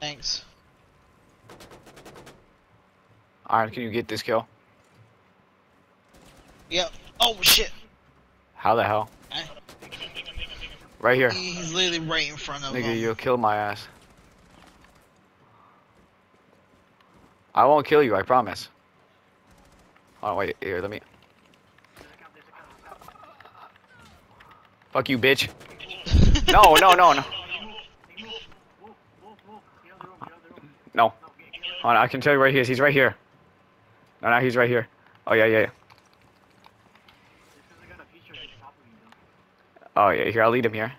Thanks. Alright, can you get this kill? Yep. Oh shit. How the hell? Right here. He's literally right in front of Nigga, him. you'll kill my ass. I won't kill you, I promise. Oh wait, here, let me. Fuck you, bitch. no, no, no, no. No. On, I can tell you where he is. He's right here. No, no, he's right here. Oh, yeah, yeah, yeah. Oh, yeah, here, I'll lead him here.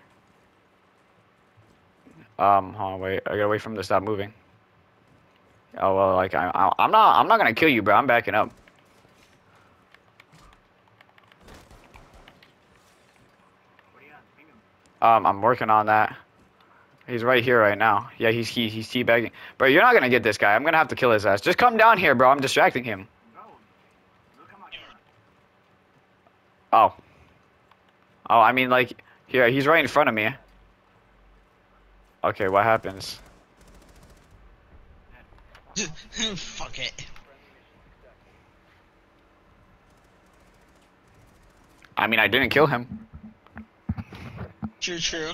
Um, hold on, wait. I gotta wait for him to stop moving. Oh well, like I, I, I'm not, I'm not gonna kill you, bro. I'm backing up. Um, I'm working on that. He's right here right now. Yeah, he's he, he's teabagging. Bro, you're not gonna get this guy. I'm gonna have to kill his ass. Just come down here, bro. I'm distracting him. Oh. Oh, I mean, like, here, he's right in front of me. Okay, what happens? Fuck it. I mean, I didn't kill him. True, true.